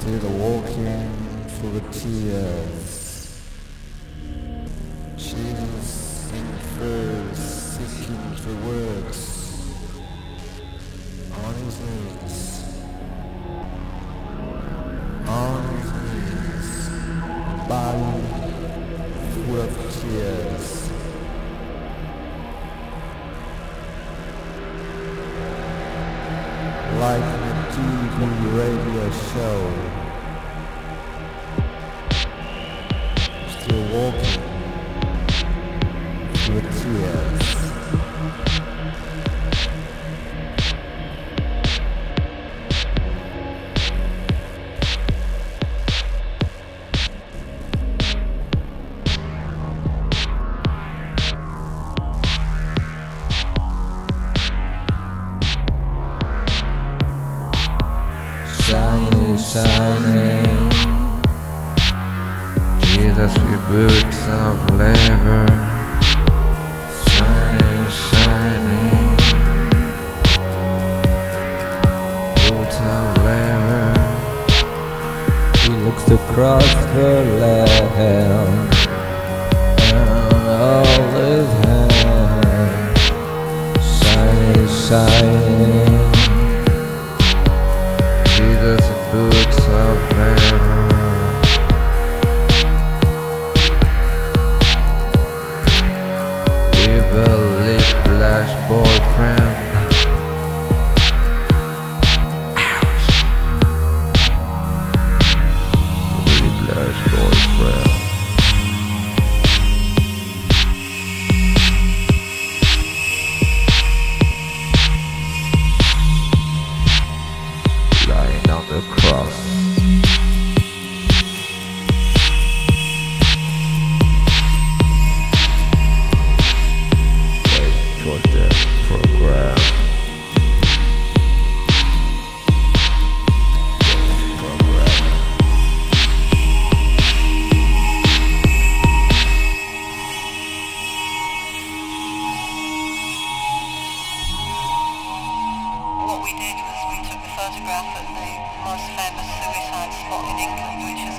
Still walking through the tears. Jesus in furs, seeking for words. On his knees. On his knees. Body full of tears. Like TV radio show. Still walking through tears. Shining. Jesus, we boots of labor. Shining, shining. Boots of labor. He looks across the land and all his hand shining, shining. Photograph at the most famous suicide spot in England, which is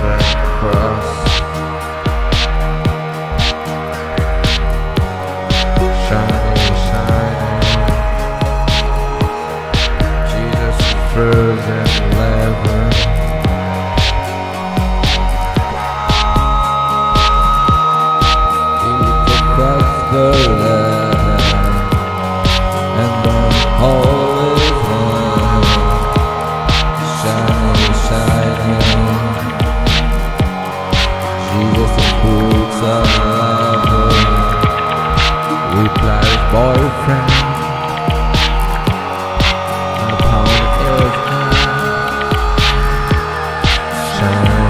boyfriend. Upon the airplane. Shine.